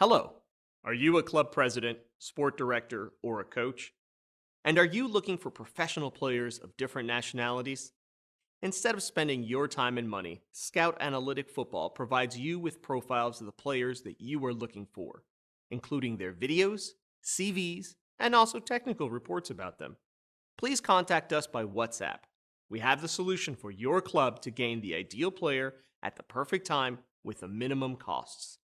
Hello. Are you a club president, sport director, or a coach? And are you looking for professional players of different nationalities? Instead of spending your time and money, Scout Analytic Football provides you with profiles of the players that you are looking for, including their videos, CVs, and also technical reports about them. Please contact us by WhatsApp. We have the solution for your club to gain the ideal player at the perfect time with the minimum costs.